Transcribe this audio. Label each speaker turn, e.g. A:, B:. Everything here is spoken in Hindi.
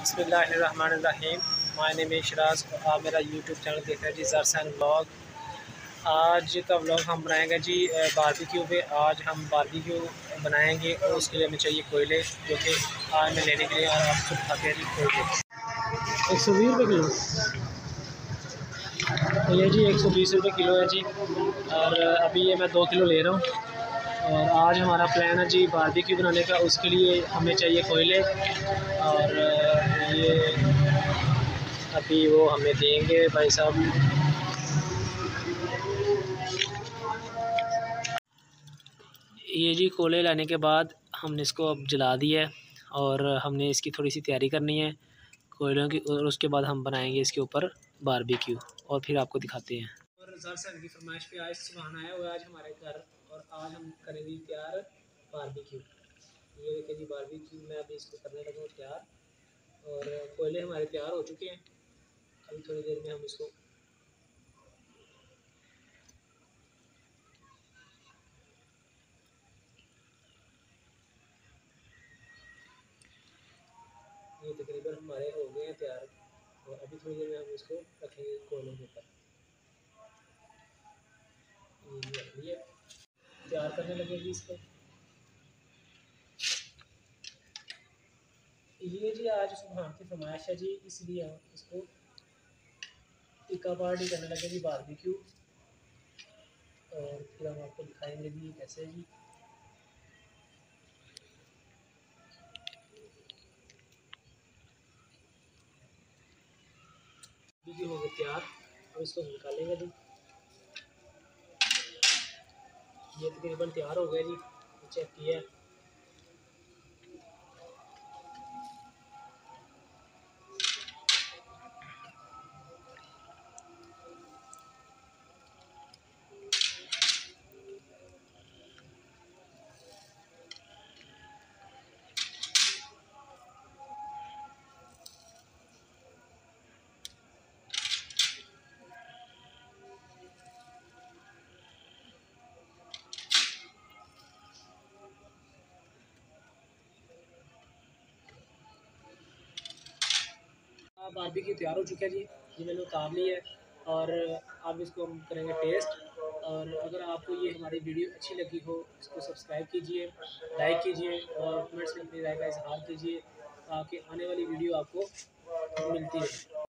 A: बसमीम माय नेम शराज आप मेरा यूट्यूब चैनल देख रहे हैं जी जरसन ब्लॉग आज का ब्लॉग हम बनाएँगे जी बारबेक्यू पे। आज हम बारबेक्यू बनाएँगे और उसके लिए हमें चाहिए कोयले, जो कि आज मैं लेने के लिए और आपको दिखाते हैं जी कोयले। एक सौ बीस रुपये किलो। ये जी एक सौ बीस रुपये किलो है जी। और, अभी ये मैं दो किलो ले रहा हूँ। और आज हमारा प्लान है जी बारबेक्यू बनाने का, उसके लिए हमें चाहिए कोयले और ये अभी वो हमें देंगे भाई साहब। ये जी कोयले लाने के बाद हमने इसको अब जला दिया है और हमने इसकी थोड़ी सी तैयारी करनी है कोयलों की, और उसके बाद हम बनाएँगे इसके ऊपर बारबेक्यू और फिर आपको दिखाते हैं। और की फरमाइश पे आज सुबह आया हुआ आज हमारे घर और आज हम करेंगे तैयार बारबेक्यू ये देखिए जी बारबेक्यू मैं अभी इसको करने लगा हूँ तैयार और कोयले हमारे तैयार हो चुके हैं। अभी थोड़ी देर में हम इसको ये तकरीबन हमारे हो गए हैं तैयार और अभी थोड़ी देर में हम इसको रखेंगे कोयलों के ऊपर तैयार करने लगेगी इसको। ये जी आज सुबह की फरमाइश है जी, इसलिए हम इसको टिक्का पार्टी करने लगे जी बारबेक्यू और फिर हम आपको दिखाएँगे जी कैसे जी। हो गए तैयार। और इसको निकालेंगे जी। ये तकरीबन तैयार हो गया जी। चेक किया बारबी की तैयार हो चुका है जी? ये मैंने उतार ली है और अब इसको हम करेंगे टेस्ट। और अगर आपको ये हमारी वीडियो अच्छी लगी हो, इसको सब्सक्राइब कीजिए, लाइक कीजिए और कमेंट्स में अपनी राय का इजहार कीजिए ताकि आने वाली वीडियो आपको मिलती है